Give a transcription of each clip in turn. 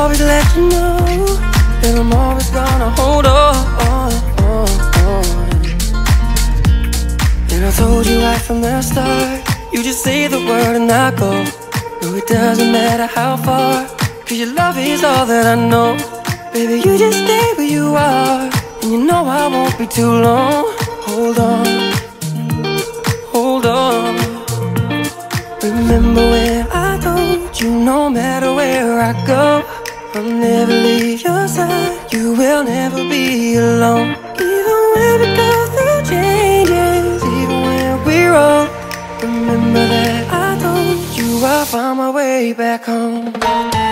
Always let you know that I'm always gonna hold on. And I told you right from the start, you just say the word and I go. No, it doesn't matter how far, cause your love is all that I know. Baby, you just stay where you are, and you know I won't be too long. Hold on, hold on. Remember when I told you no matter where I go, I'll never leave your side. You will never be alone. Even when we go through changes, even when we're old. Remember that I told you I'll find my way back home.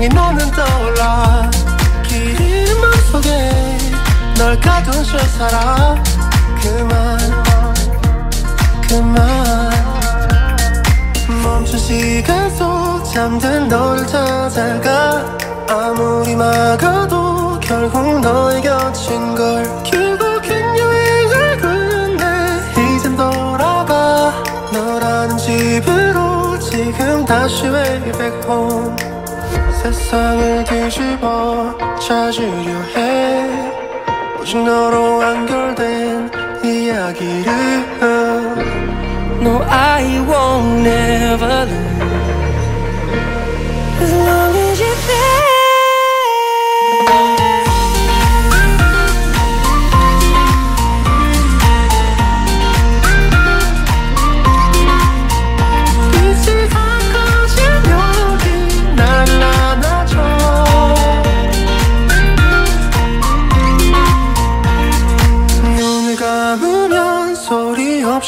선명히 너는 떠올라. 긴 맘속에 널 가둔 채 살아 그만 그만. 멈춘 시간 속 잠든 너를 찾아가. 아무리 막아도 결국 너의 곁인 걸. 결국엔 여행을 끝내 이젠 돌아가. 너라는 집으로 지금 다시 way back home 세상을 뒤집어 찾으려 해 오직 너로 완결된 이야기를 No, I won't never lose.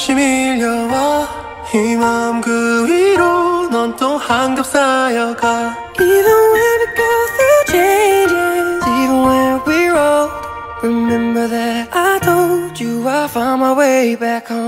소리 없이 밀려와 이 마음 그 위로 넌 또 한겹 쌓여가 Even when we go through changes, even when we're old. Remember that I told you I found my way back home.